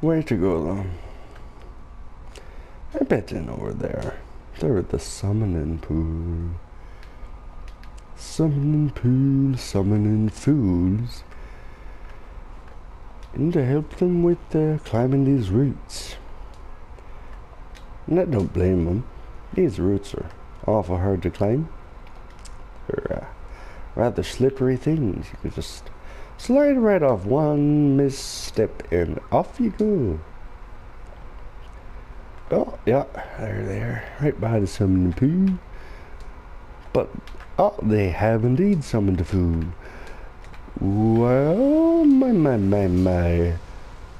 Where to go though? I bet they're over there. They're at the summoning pool. Summoning pool, summoning fools. And to help them with uh, climbing these roots. And I don't blame them. These roots are awful hard to climb. They're uh, rather slippery things. You could just slide right off one misstep and off you go. Oh, yeah, there they are, right by the summoning pool. But, oh, they have indeed summoned the fool. Well, my, my, my, my.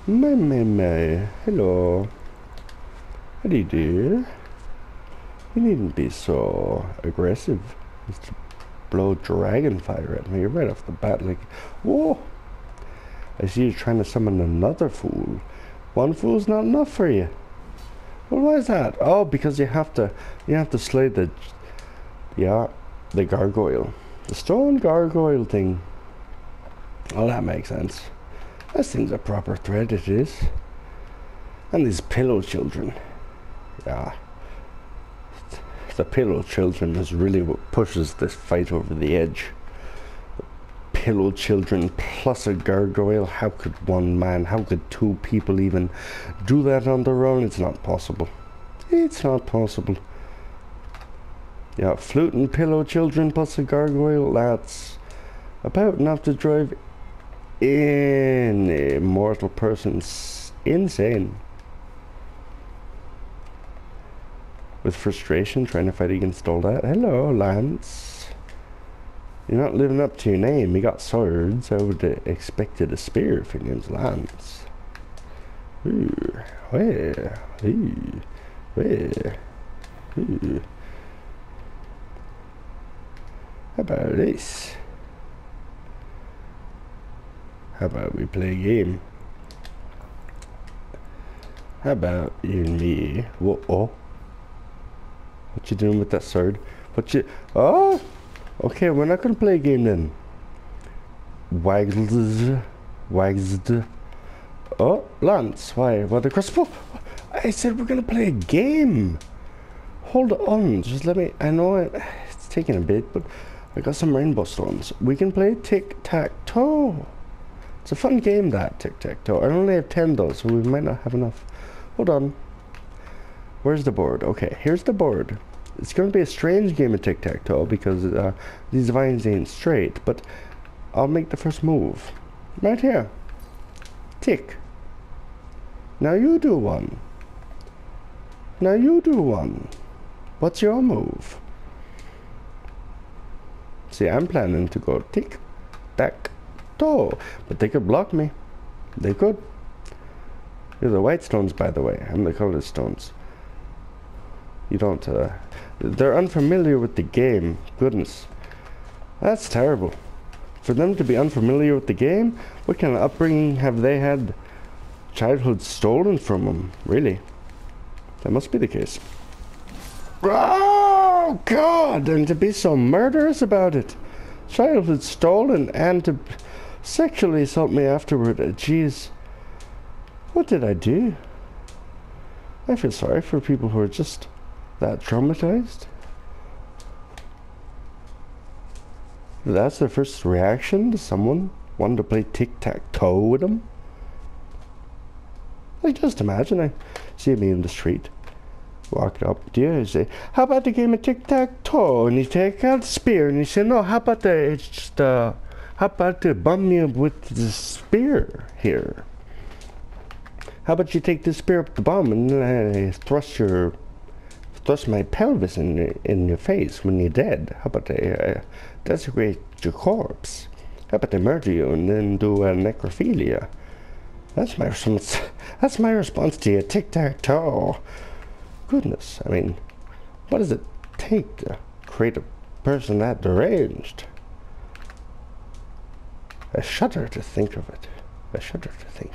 My, my, my. Hello. How do you do? You needn't be so aggressive. To blow dragon fire at me right off the bat like, whoa. I see you're trying to summon another fool. One fool's not enough for you. Well, why is that? Oh, because you have to, you have to slay the, yeah, the gargoyle. The stone gargoyle thing. Oh, that makes sense. This thing's a proper threat, it is. And these pillow children. Yeah. The pillow children is really what pushes this fight over the edge. Pillow children plus a gargoyle. How could one man, how could two people even do that on their own? It's not possible. It's not possible. Yeah, flute and pillow children plus a gargoyle, that's about enough to drive any mortal person insane. With frustration, trying to fight against all that. Hello, Lance. You're not living up to your name. You got swords. I would have expected a spear if your name's Lance. Ooh, where? Ooh, where? Ooh. How about this? How about we play a game? How about you and me? Whoa. What you doing with that sword? What you... Oh! Okay, we're not gonna play a game then. Wags... Wags... Oh, Lance, why? What, the crossbow? I said we're gonna play a game. Hold on, just let me... I know it, it's taking a bit, but I got some rainbow stones. We can play tic-tac-toe. It's a fun game, that tic-tac-toe. I only have 10 though, so we might not have enough. Hold on. Where's the board? Okay, here's the board. It's going to be a strange game of tic-tac-toe because uh, these vines ain't straight, but I'll make the first move. Right here. Tick. Now you do one. Now you do one. What's your move? See, I'm planning to go tick, tack, toe, but they could block me. They could. They're white stones, by the way. I'm the colored stones. You don't, uh, they're unfamiliar with the game. Goodness. That's terrible. For them to be unfamiliar with the game, what kind of upbringing have they had childhood stolen from them? Really? That must be the case. Oh, God! And to be so murderous about it. Childhood stolen and to sexually assault me afterward. Jeez. What did I do? I feel sorry for people who are just that traumatized? That's their first reaction to someone wanting to play tic-tac-toe with them? Like, just imagine I see me in the street, walked up to you and say, how about the game of tic-tac-toe? And you take out the spear and you say, no, how about the, it's just, uh, how about to bum you with the spear here? How about you take the spear up the bum and uh, thrust your thrust my pelvis in in your face when you're dead. How about they uh, desecrate your corpse? How about they murder you and then do a necrophilia? That's my response. That's my response to your tic tac toe. Goodness, I mean, what does it take to create a person that deranged? I shudder to think of it. I shudder to think.